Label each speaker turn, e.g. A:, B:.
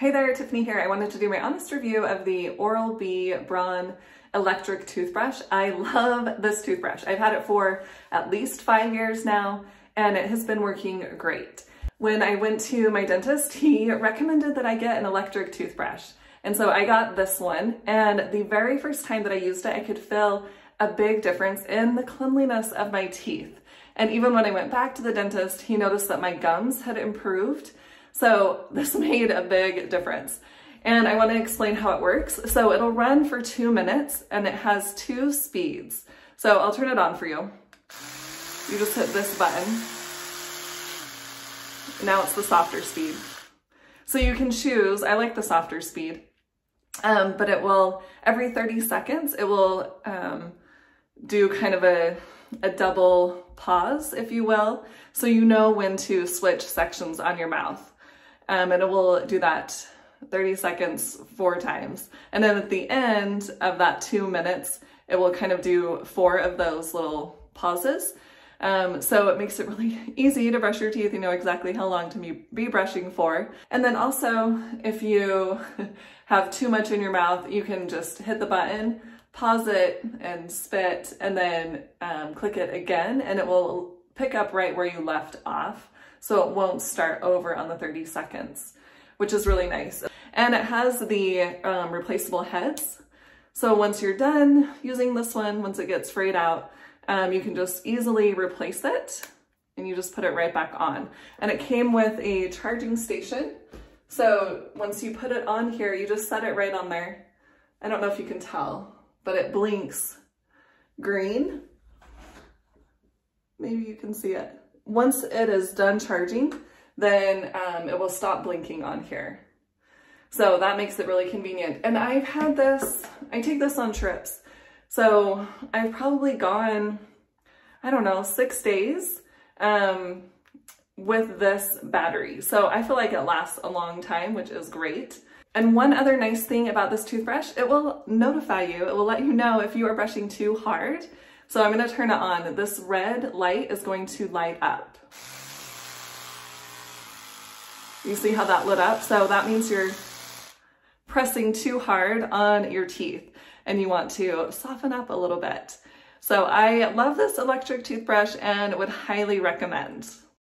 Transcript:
A: Hey there, Tiffany here. I wanted to do my honest review of the Oral-B Braun electric toothbrush. I love this toothbrush. I've had it for at least five years now, and it has been working great. When I went to my dentist, he recommended that I get an electric toothbrush. And so I got this one, and the very first time that I used it, I could feel a big difference in the cleanliness of my teeth. And even when I went back to the dentist, he noticed that my gums had improved so this made a big difference. And I wanna explain how it works. So it'll run for two minutes and it has two speeds. So I'll turn it on for you. You just hit this button. Now it's the softer speed. So you can choose, I like the softer speed, um, but it will, every 30 seconds, it will um, do kind of a, a double pause, if you will, so you know when to switch sections on your mouth um, and it will do that 30 seconds four times. And then at the end of that two minutes, it will kind of do four of those little pauses. Um, so it makes it really easy to brush your teeth. You know exactly how long to be brushing for. And then also, if you have too much in your mouth, you can just hit the button, pause it and spit, and then um, click it again, and it will pick up right where you left off so it won't start over on the 30 seconds, which is really nice. And it has the um, replaceable heads. So once you're done using this one, once it gets frayed out, um, you can just easily replace it and you just put it right back on. And it came with a charging station. So once you put it on here, you just set it right on there. I don't know if you can tell, but it blinks green. Maybe you can see it once it is done charging, then um, it will stop blinking on here. So that makes it really convenient. And I've had this, I take this on trips. So I've probably gone, I don't know, six days um, with this battery. So I feel like it lasts a long time, which is great. And one other nice thing about this toothbrush, it will notify you. It will let you know if you are brushing too hard so I'm gonna turn it on. This red light is going to light up. You see how that lit up? So that means you're pressing too hard on your teeth and you want to soften up a little bit. So I love this electric toothbrush and would highly recommend.